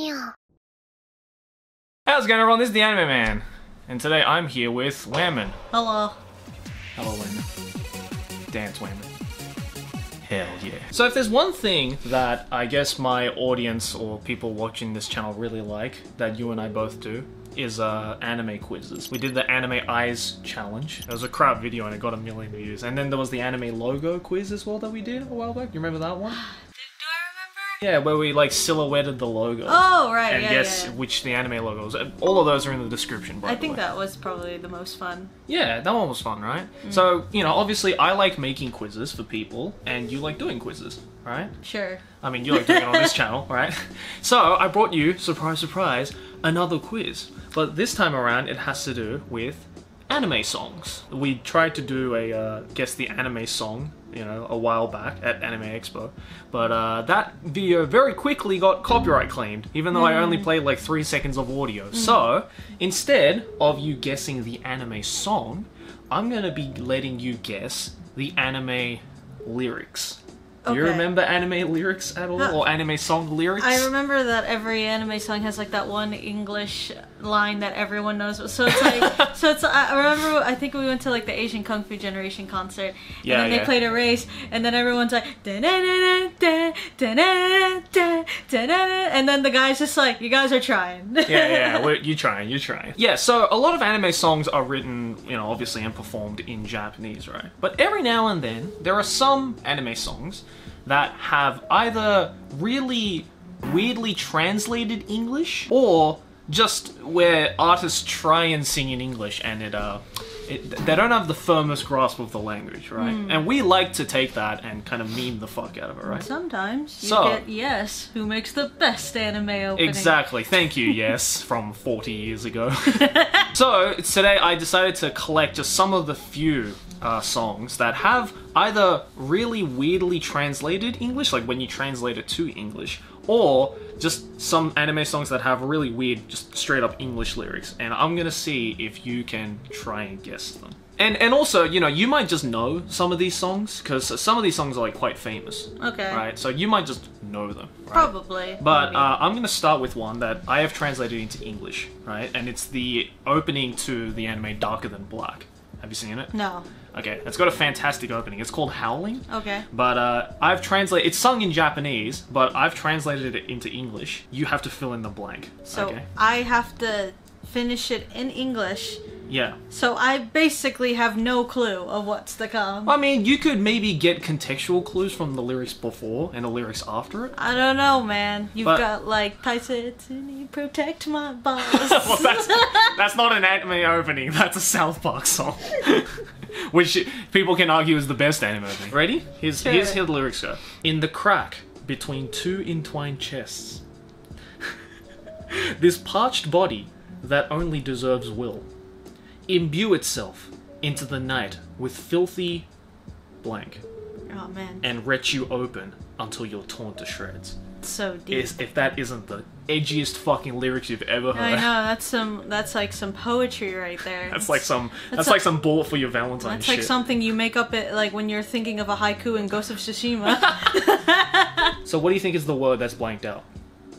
Yeah. How's it going everyone? This is the Anime Man. And today I'm here with Whammon. Hello. Hello Whammon. Dance Whammon. Hell yeah. So if there's one thing that I guess my audience or people watching this channel really like, that you and I both do, is uh, anime quizzes. We did the Anime Eyes Challenge. It was a crap video and it got a million views. And then there was the anime logo quiz as well that we did a while back. You remember that one? Do I remember? Yeah, where we like silhouetted the logo. Oh, right. and yeah, guess yeah. which the anime logo was. All of those are in the description. I the think way. that was probably the most fun. Yeah, that one was fun, right? Mm. So, you know, obviously I like making quizzes for people, and you like doing quizzes, right? Sure. I mean, you like doing it on this channel, right? So, I brought you, surprise, surprise, another quiz. But this time around, it has to do with anime songs. We tried to do a uh, guess the anime song, you know, a while back at Anime Expo, but uh, that video very quickly got copyright claimed, even though I only played like three seconds of audio. So instead of you guessing the anime song, I'm gonna be letting you guess the anime lyrics. Do you Okay. remember anime lyrics at all, Huh. or anime song lyrics? I remember that every anime song has like that one English line that everyone knows. So it's like, so it's. I remember. I think we went to like the Asian Kung Fu Generation concert, Yeah, and then they yeah. played a race, and then everyone's like, "Da-na-na-na-da, da-na-na-na-da, da-na-na," and then the guy's just like, "You guys are trying." yeah, yeah, we're, you're trying, you're trying. Yeah, so a lot of anime songs are written, you know, obviously and performed in Japanese, right? But every now and then, there are some anime songs that have either really weirdly translated English or just where artists try and sing in English and it, uh, it, they don't have the firmest grasp of the language, right? And we like to take that and kind of meme the fuck out of it, right? Sometimes you So- get yes, who makes the best anime opening? Exactly. Thank you, yes, from 40 years ago. so, today I decided to collect just some of the few uh, songs that have either really weirdly translated English, like when you translate it to English, or just some anime songs that have really weird, just straight up English lyrics. And I'm gonna see if you can try and guess them. And, and also, you know, you might just know some of these songs, because some of these songs are like quite famous. Okay. Right? So you might just know them. Right? Probably. But uh, I'm going to start with one that I have translated into English, right? And it's the opening to the anime Darker Than Black. Have you seen it? no. Okay, it's got a fantastic opening. It's called Howling. Okay. But uh, I've translated. It's sung in Japanese, but I've translated it into English. You have to fill in the blank. So okay. I have to finish it in English. Yeah. So I basically have no clue of what's to come. I mean, you could maybe get contextual clues from the lyrics before and the lyrics after it. I don't know, man. You've But- got like Tyson, protect my balls. well, that's, that's not an anime opening. That's a South Park song, which people can argue is the best anime opening. Ready? Here's Sure. here's how the lyrics go. In the crack between two entwined chests, this parched body that only deserves will, imbue itself into the night with filthy blank oh man, and wrench you open until you're torn to shreds. so deep. Is if that isn't the edgiest fucking lyrics you've ever heard. I know that's some. That's like some poetry right there. That's like some. That's, That's like some bullet for your Valentine That's shit. like something you make up it like when you're thinking of a haiku in Ghost of Tsushima. So what do you think is the word that's blanked out?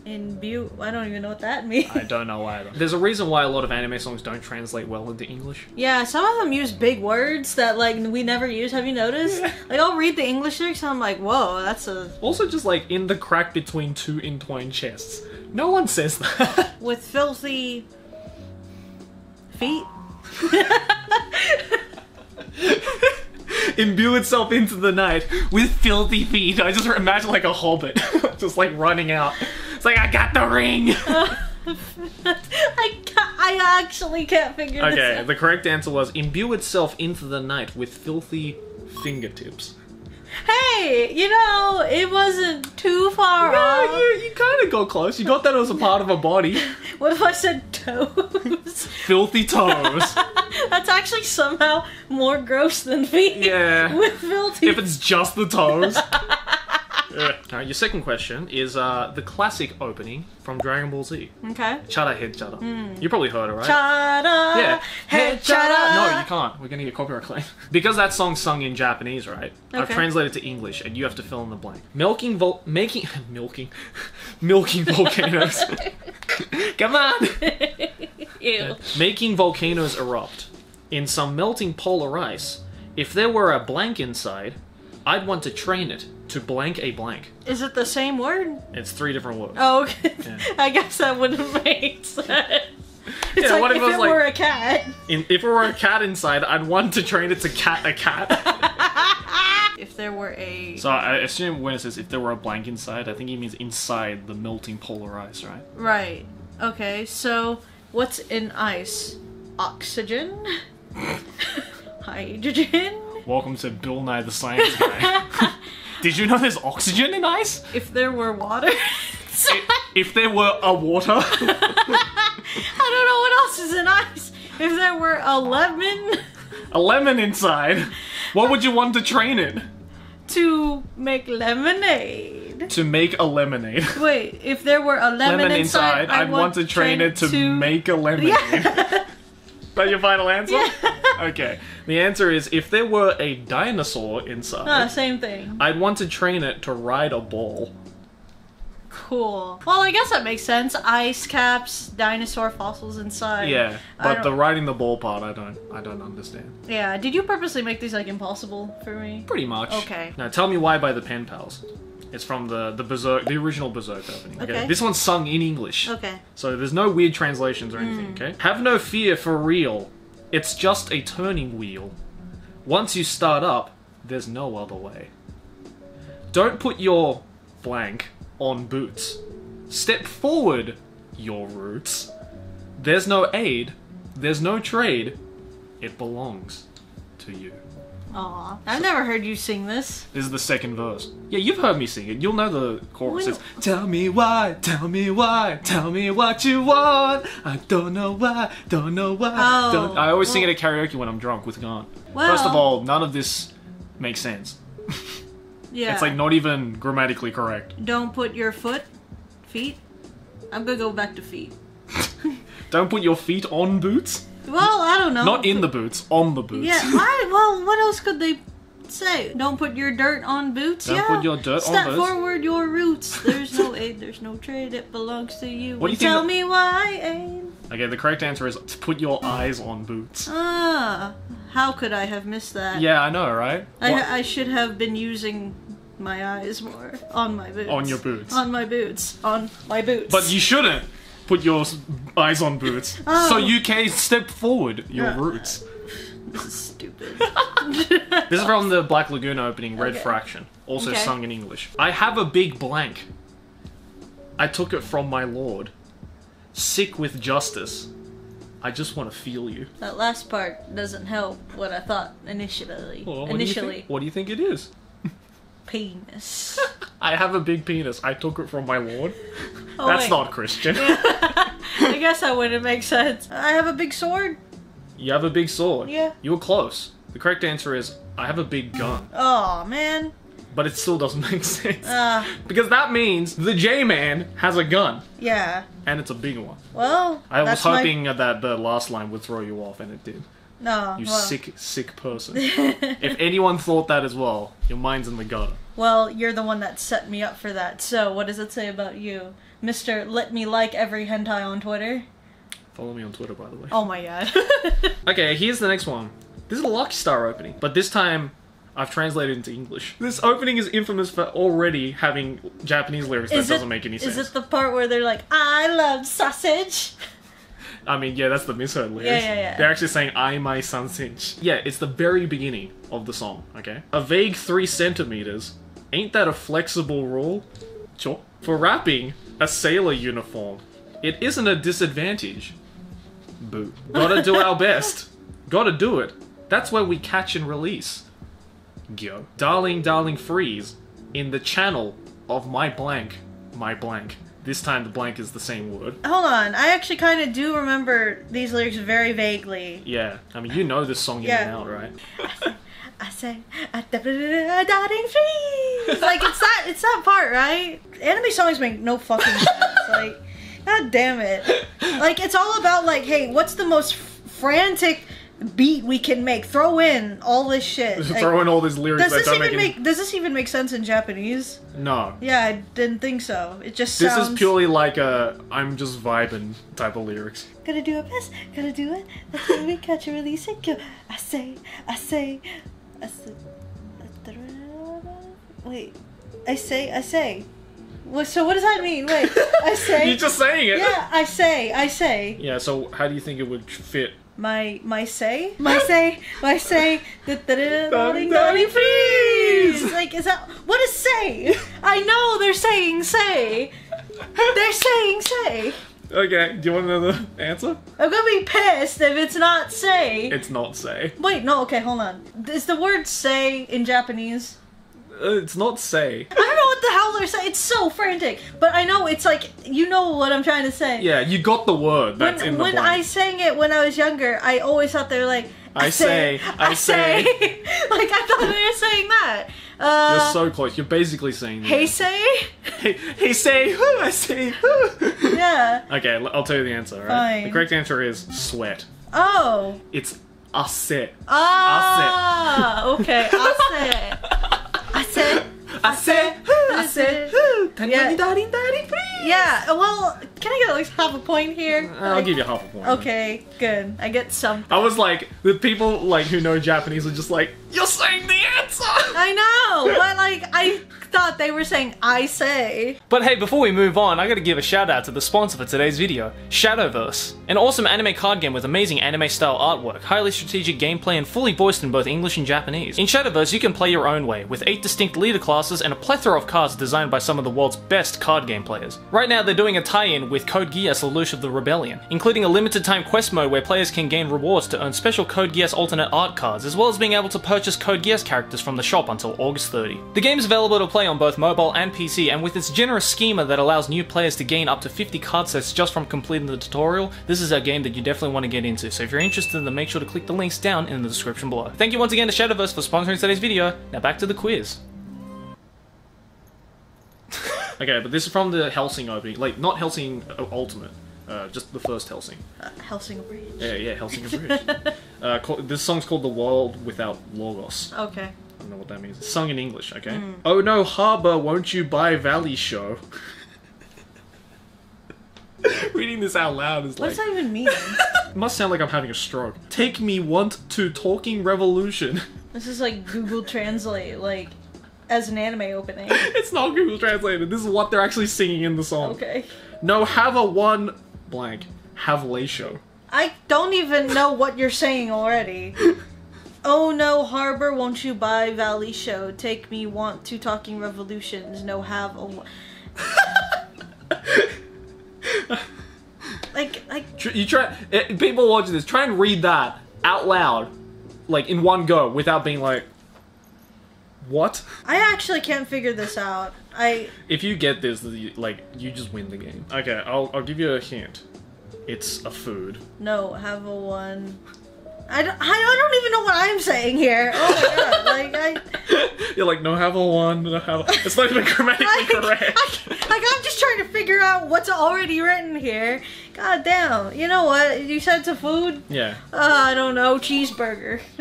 in Butte, I don't even know what that means. I don't know either. There's a reason why a lot of anime songs don't translate well into English. Yeah, some of them use big words that like we never use. Have you noticed? Like I'll read the English lyrics and I'm like, whoa, that's a Also, just like in the crack between two entwined chests. No one says that. with filthy feet. Imbue itself into the night with filthy feet. I just imagine like a hobbit, just like running out. It's like I got the ring. I I actually can't figure this Okay, the correct answer was imbue itself into the night with filthy fingertips. Hey, you know, it wasn't too far Yeah, off. you, you kind of got close. You got that as a part of a body. What if I said toes? Filthy toes. That's actually somehow more gross than feet. Yeah. With filthy. if it's just the toes. Alright, your second question is uh, the classic opening from Dragon Ball Z. Okay. Chada head chada. You probably heard it, right? Chada. Yeah. Head chada. No, you can't. We're gonna get copyright claim. because that song's sung in Japanese, right? Okay. I've translated to English, and you have to fill in the blank. Milking vol- making milking, milking volcanoes. Come on. Ew. Making volcanoes erupt in some melting polar ice. If there were a blank inside, I'd want to train it to blank a blank. Is it the same word? It's three different words. Oh, okay. Yeah. I guess that wouldn't make sense. It's Yeah, like what if if it was it like- were a cat. In, if it were a cat inside, I'd want to train it to cat a cat. If there were a so I assume when it says if there were a blank inside, I think he means inside the melting polar ice, right? right. Okay, so what's in ice? Oxygen, hydrogen. Welcome to Bill Nye the Science Guy. Did you know there's oxygen in ice? If there were water, I- If there were a water, I don't know what else is in ice. If there were a lemon a lemon inside, what would you want to train it? to make lemonade. To make a lemonade. Wait, if there were a lemon, Lemon inside, inside, I'd want to train it to, make a lemonade. Yeah. that your final answer? Yeah. Okay. The answer is if there were a dinosaur inside, Ah, same thing. I'd want to train it to ride a ball. Cool. Well, I guess that makes sense. Ice caps, dinosaur fossils inside. Yeah, I but don't- the riding the ball part, I don't, I don't understand. Yeah. Did you purposely make these like impossible for me? Pretty much. Okay. Now tell me why by the Penpals. It's from the the Berserk, the original Berserk opening. Okay. Okay. This one's sung in English. Okay. So there's no weird translations or anything, Hmm. okay? Have no fear for real. It's just a turning wheel. Once you start up, there's no other way. Don't put your blank on boots. Step forward, your roots. There's no aid, there's no trade. It belongs to you. Aw. I've never heard you sing this. This is the second verse. Yeah, you've heard me sing it. You'll know the chorus. It's, tell me why, tell me why, tell me what you want. I don't know why, don't know why. Oh, don't- I always sing it at karaoke when I'm drunk with Gone. Well- First of all, none of this makes sense. Yeah. It's like not even grammatically correct. Don't put your foot, feet. I'm gonna go back to feet. Don't put your feet on boots. Well, I don't know. Not in the boots, on the boots. Yeah. I, well, what else could they say? Don't put your dirt on boots. Don't yeah. put your dirt on Step boots. forward your roots. There's no aid. There's no trade. It belongs to you. What do you think Tell that- me why aid. Okay, the correct answer is to put your eyes on boots. Ah, how could I have missed that? Yeah, I know, right? I, What- I should have been using my eyes more on my boots. On your boots. On my boots. On my boots. But you shouldn't put your eyes on boots. Oh. So you can step forward your Yeah. roots. This is stupid. This is from the Black Lagoon opening, Red Okay. Fraction, also Okay. sung in English. I have a big blank. I took it from my lord. Sick with justice. I just want to feel you. that last part doesn't help what I thought initially. Well, what do initially, think- what do you think it is? Penis. I have a big penis. I took it from my lord. Oh, That's wait. not Christian. I guess that wouldn't make sense. I have a big sword. You have a big sword. Yeah. You were close. The correct answer is I have a big gun. Oh man. But it still doesn't make sense. Uh, because that means the J Man has a gun. yeah. And it's a big one. Well, I was that's my- hoping that the last line would throw you off, and it did. No. You well, sick, sick person. if anyone thought that as well, your mind's in the gutter. Well, you're the one that set me up for that. So, what does it say about you, Mister? Let me like every hentai on Twitter. Follow me on Twitter, by the way. Oh my god. Okay, here's the next one. This is a Lucky Star opening, but this time I've translated into English. This opening is infamous for already having Japanese lyrics that it- doesn't make any sense. Is it the part where they're like, "I love sausage"? I mean, yeah, that's the misheard lyrics. Yeah, yeah, yeah. They're actually saying "I my sansich." Yeah, it's the very beginning of the song. Okay, a vague three centimeters. Ain't that a flexible rule? Sure. For rapping, a sailor uniform. It isn't a disadvantage. Boo. Gotta do our best. Gotta do it. That's where we catch and release. Go. Darling, darling, freeze. In the channel of my blank. My blank. This time the blank is the same word. Hold on, I actually kind of do remember these lyrics very vaguely. Yeah, I mean, you know this song in Yeah. and out, right? I say, "I da- da- da- da- darling free." please. Like it's that it's that part, right? Anime songs make no fucking sense. Like, god damn it. Like it's all about like, hey, what's the most frantic beat we can make? Throw in all this shit. Like, Throw in all these lyrics does this even make, make does this even make sense in Japanese? No. Yeah, I didn't think so. It just This sounds is purely like a I'm just vibing type of lyrics. Gonna do a best, gonna do it. Let's we catch and release it. Go. I say, I say, I say. Wait, I say, I say. What? So what does that mean? Wait, I say. You're just saying it. Yeah, I say, I say. Yeah, so how do you think it would fit? My my say, my say, my say. Please. please. Like, is that what is say? I know they're saying say. They're saying say. Okay, do you want another answer? I'm gonna be pissed if it's not say. It's not say. Wait, no, okay, hold on. Is the word say in Japanese? Uh, it's not say. I don't know what the hell they're saying. It's so frantic. But I know it's like, you know what I'm trying to say. Yeah, you got the word When, in the when. I sang it when I was younger, I always thought they were like, I say, I say. like, I thought they were saying that. Uh, You're so close. You're basically saying. hey, say? Hey, hey, say who? I say who. Yeah. Okay, l- I'll tell you the answer. Right. Fine. The correct answer is sweat. Oh. It's ase. Ah. Okay, I say. I say. I say who? I say who? Yeah. Daddy, daddy, please. Yeah, well, can I get at least half a point here? Uh, I'll Like- give you half a point. Okay, good. I get some. I was like, the people like who know Japanese are just like, you're saying the answer. I know, but like I thought they were saying I say. But hey, before we move on, I gotta give a shout out to the sponsor for today's video, Shadowverse. An awesome anime card game with amazing anime style artwork, highly strategic gameplay, and fully voiced in both English and Japanese. In Shadowverse, you can play your own way, with 8 distinct leader classes and a plethora of cards designed by some of the world's best card game players. Right now, they're doing a tie in with Code Geass Lelouch of the Rebellion, including a limited time quest mode where players can gain rewards to earn special Code Geass alternate art cards, as well as being able to purchase Code Geass characters from the shop until August 30. The game is available to play on both mobile and PC, and with its generous schema that allows new players to gain up to 50 card sets just from completing the tutorial, this is a game that you definitely want to get into. So if you're interested, then make sure to click the links down in the description below. Thank you once again to Shadowverse for sponsoring today's video. Now back to the quiz. Okay, but this is from the Hellsing opening, like not Hellsing uh, Ultimate, uh, just the first Hellsing. Uh, Hellsing Bridge. Yeah, yeah, Hellsing Bridge. uh, call, this song's called "The World Without Logos." Okay. I don't know what that means. It's sung in English, okay? Oh no, Harbor, won't you buy Valley Show? Reading this out loud is What like does that even mean? it must sound like I'm having a stroke. Take me want to talking revolution. this is like Google Translate, like as an anime opening. it's not Google Translated. This is what they're actually singing in the song. Okay. No, have a one blank. Have lay show. I don't even know what you're saying already. Oh no, Harbor, won't you buy Valley Show? Take me, want to talking revolutions. No, have a. like, like, You try. eh, people watching this, try and read that out loud, like in one go, without being like, "What?" I actually can't figure this out. I. If you get this, like you just win the game. Okay, I'll I'll give you a hint. It's a food. No, have a one. I don't, I don't even know what I'm saying here. Oh my god, like, I. You're like, no, have a one. No, have a... It's not even grammatically Like, correct. I, like I'm just trying to figure out what's already written here. God damn. You know what? You said it's a food? Yeah. Uh, I don't know. Cheeseburger.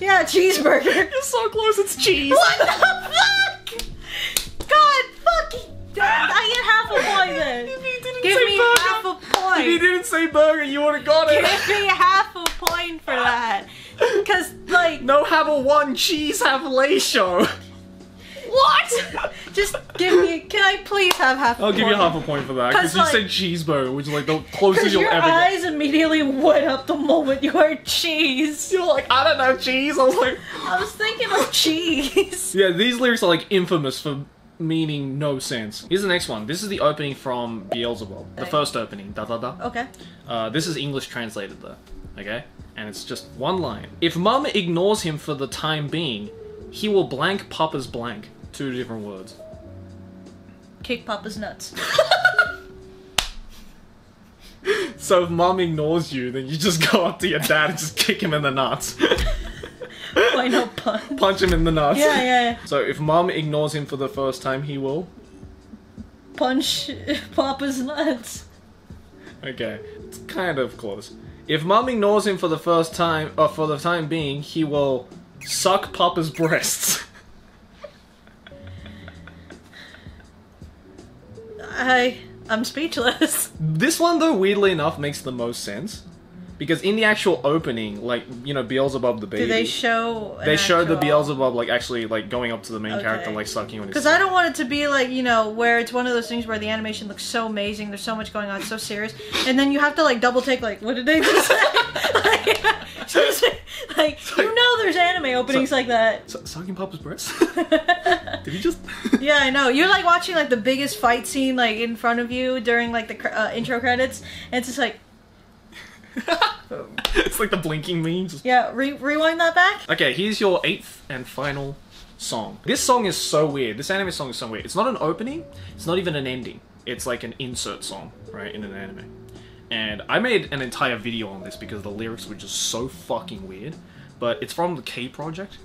yeah, cheeseburger. You're so close. It's cheese. what the If you point. didn't say burger, you would have got it. Give me half a point for that. Cause like, No, have a one cheese, have lay show. what? Just give me. Can I please have half? I'll a give point? you half a point for that because you like- said cheeseburger, which is like the closest you'll your ever get. eyes immediately went up the moment you heard cheese. You're like, I don't know cheese. I was like, I was thinking of cheese. yeah, these lyrics are like infamous for meaning no sense. Here's the next one. This is the opening from Beelzebub, the Okay. first opening. Da da da. Okay. Uh, this is English translated though, okay? And it's just one line. If Mum ignores him for the time being, he will blank Papa's blank. Two different words. Kick Papa's nuts. So if Mum ignores you, then you just go up to your dad and just kick him in the nuts. Why not pun? Punch him in the nuts. Yeah, yeah. So if mom ignores him for the first time, he will. Punch Papa's nuts. Okay, it's kind of close. If mom ignores him for the first time, or for the time being, he will suck Papa's breasts. I I'm speechless. This one, though, weirdly enough, makes the most sense. Because in the actual opening, like, you know, Beelzebub the baby. Do they show? they show the Beelzebub, like, actually, like, going up to the main Okay. character, like, sucking on his Because I don't want it to be like you know where it's one of those things where the animation looks so amazing, there's so much going on, so serious, and then you have to like double take like what did they just say? like, just, like you know there's anime openings like that. Su- sucking Papa's breast. Did he just... Yeah, I know. You're like watching like the biggest fight scene like in front of you during like the cr- uh, intro credits, and it's just like it's like the blinking memes. yeah, re- rewind that back. Okay, here's your eighth and final song. This song is so weird. This anime song is so weird. It's not an opening. It's not even an ending. It's like an insert song, right, in an anime. And I made an entire video on this because the lyrics were just so fucking weird. But it's from the K Project.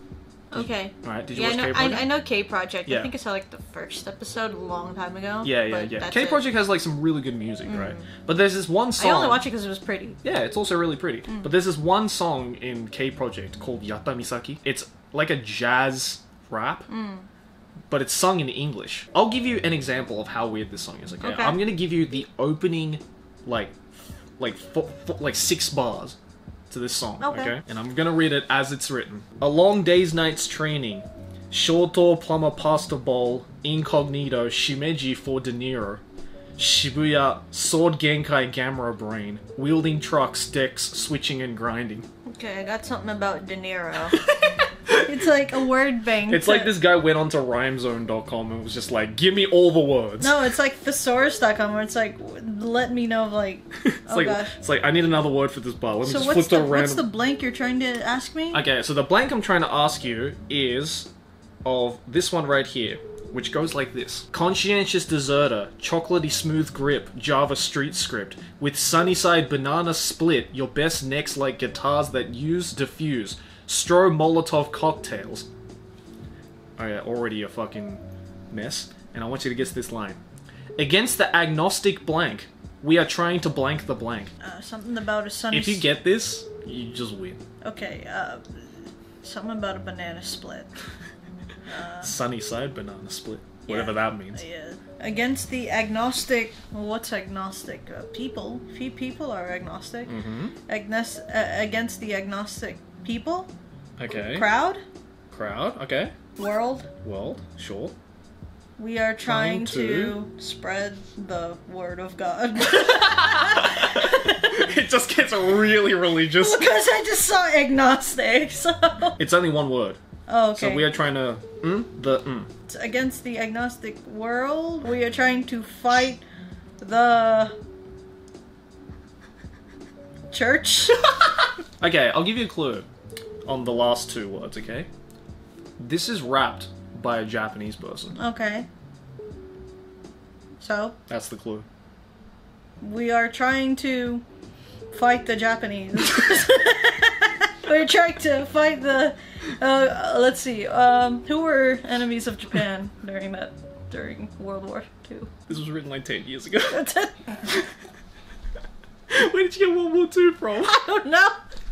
Okay. Alright, did you Yeah, I watch know, K I, Project? I know K Project. Yeah. I think I saw like the first episode a long time ago. Yeah, yeah, yeah. K it. Project has like some really good music, right? But there's this one song. I only watch it because it was pretty. Yeah, it's also really pretty. Mm. But there's this one song in K Project called Yata Misaki. It's like a jazz rap, Mm. but it's sung in English. I'll give you an example of how weird this song is. Okay, Okay. I'm gonna give you the opening, like, like like six bars to this song. Okay. Okay. and I'm gonna read it as it's written. A long day's night's training. Shoto plumber pasta bowl incognito shimeji for De Niro. Shibuya sword genkai gamera brain wielding trucks decks switching and grinding. Okay, I got something about De Niro. it's like a word bank. It's like this guy went onto rhymezone.com and was just like, "Give me all the words." No, it's like thesaurus.com where it's like, let me know, like, it's oh like gosh. it's like I need another word for this bar. Let me So just what's flip to the a random. what's the blank you're trying to ask me? Okay, so the blank I'm trying to ask you is of this one right here, which goes like this Conscientious deserter, chocolatey smooth grip, Java street script, with sunny side banana split, your best necks like guitars that use diffuse, Stro Molotov cocktails. Oh yeah, already a fucking mess. And I want you to guess this line. Against the agnostic blank, we are trying to blank the blank. Uh, something about a sunny. If you get this, you just win. Okay, uh, something about a banana split. Sunny side banana split. Whatever Yeah. that means. Yeah. Against the agnostic. Well, what's agnostic? Uh, people. Few people are agnostic. Mm-hmm. Agnes, uh, against the agnostic people. Okay. Crowd. Crowd. Okay. World. World. Sure. We are trying, Trying to... spread the word of God. it just gets really religious. because I just saw agnostic, so. It's only one word. Oh, okay. So we are trying to. Mm? The. Mm. against the agnostic world. We are trying to fight the church. Okay, I'll give you a clue on the last two words, okay? This is wrapped by a Japanese person. okay. So That's the clue. we are trying to fight the Japanese. We're trying to fight the. Uh, let's see. Um, who were enemies of Japan during that during World War Two? This was written like 10 years ago. Where did you get World War II from? I don't know.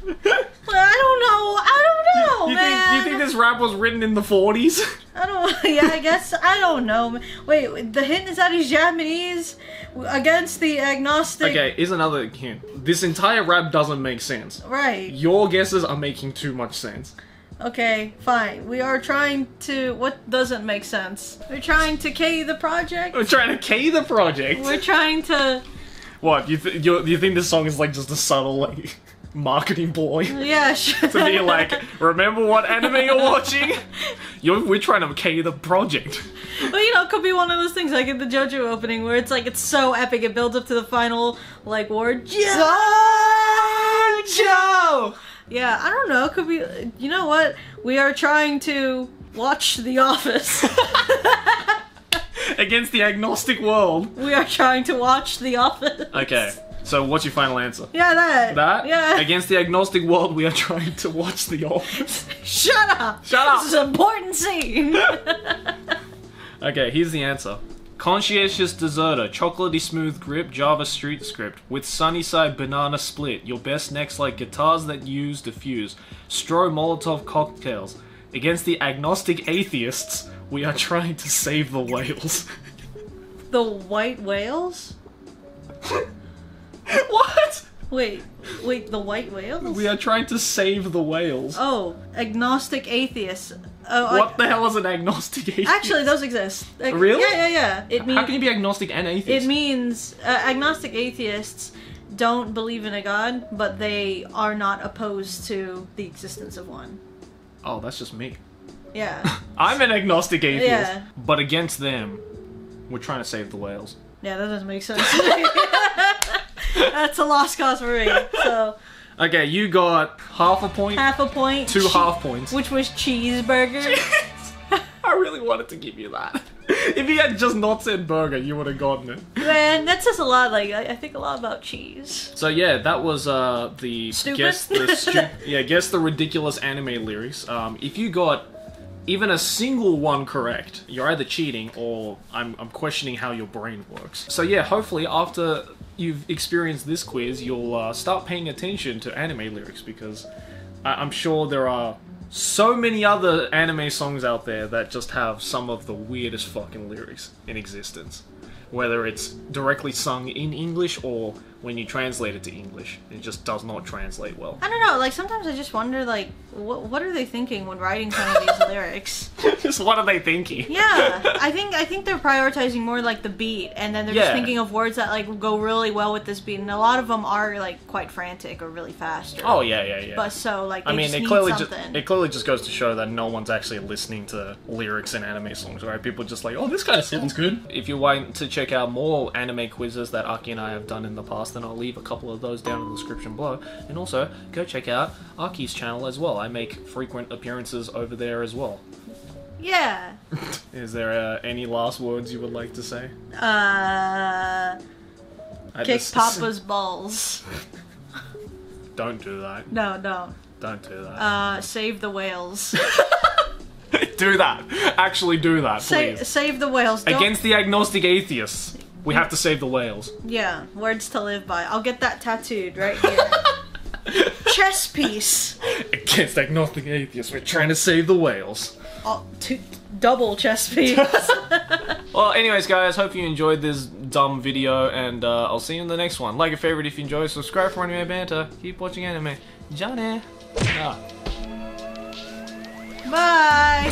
I don't know. I don't know, you, man. think, you think this rap was written in the 40s? I don't. Yeah, I guess I don't know. Wait, the hint is that he's Japanese against the agnostic. okay, here's another hint. This entire rap doesn't make sense. Right. Your guesses are making too much sense. Okay. Fine. We are trying to. What doesn't make sense? We're trying to K the project. We're trying to K the project. We're trying to. What you th- you you think this song is like just a subtle like marketing ploy Yeah. Sure. to be like, remember what anime you're watching? You're we're trying to K the project. Well, you know, it could be one of those things like in the JoJo opening where it's like it's so epic, it builds up to the final like word. Joe. Yeah, I don't know. It could be. You know what? We are trying to watch The Office. Against the agnostic world. we are trying to watch The Office. Okay, So what's your final answer? Yeah, that. That? Yeah. Against the agnostic world, we are trying to watch The Office. Shut up. Shut up. This is an important scene. Okay, here's the answer. Conscientious deserter, chocolatey smooth grip, Java street script, with Sunnyside banana split, your best next like guitars that use diffuse, Stro Molotov cocktails. Against the agnostic atheists, we are trying to save the whales. the white whales? what? Wait, wait, the white whales? We are trying to save the whales. Oh, agnostic atheists. Oh, I- what the hell is an agnostic atheist? Actually, those exist. Like, Really? Yeah, yeah, yeah. It How means can you be agnostic and atheist? it means uh, agnostic atheists don't believe in a god, but they are not opposed to the existence of one. oh, that's just me. Yeah, I'm an agnostic atheist. Yeah. But against them, we're trying to save the whales. yeah, that doesn't make sense. That's a lost cause for me. So Okay, you got half a point, half a point. two half points. which was cheeseburger. I really wanted to give you that. if you had just not said burger, you would have gotten it. Man, that says a lot. Like I, I think a lot about cheese. So yeah, that was uh the Stupid? guess the stu- yeah guess the ridiculous anime lyrics. Um, if you got even a single one correct, you're either cheating or I'm I'm questioning how your brain works. So yeah, hopefully after you've experienced this quiz, you'll uh, start paying attention to anime lyrics because I- I'm sure there are so many other anime songs out there that just have some of the weirdest fucking lyrics in existence. Whether it's directly sung in English or when you translate it to English, it just does not translate well. I don't know. Like sometimes I just wonder, like, what what are they thinking when writing some of these lyrics? just what are they thinking? Yeah, I think I think they're prioritizing more like the beat, and then they're just thinking of words that like go really well with this beat, and a lot of them are like quite frantic or really fast. Or, Oh yeah, yeah, yeah. But so like they I mean, just it need clearly just something. it clearly just goes to show that no one's actually listening to lyrics in anime songs, right? People are just like, oh, this kind of sounds good. If you want to check out more anime quizzes that Aki and I have done in the past, then I'll leave a couple of those down in the description below. And also, go check out Aki's channel as well. I make frequent appearances over there as well. yeah. Is there uh, any last words you would like to say? Uh, I kick just- Papa's balls. Don't do that. No, no. Don't do that. Uh, save the whales. do that. Actually, do that, Sa- save the whales. Don't- Against the agnostic atheists, we have to save the whales. Yeah, words to live by. I'll get that tattooed right here. Chess piece. Against agnostic atheists, we're trying to save the whales. Oh, two, double chess piece. Well, anyways, guys, hope you enjoyed this dumb video, and uh, I'll see you in the next one. Like a favorite if you enjoy, subscribe for anime banter, keep watching anime. Johnny. Ah. Bye.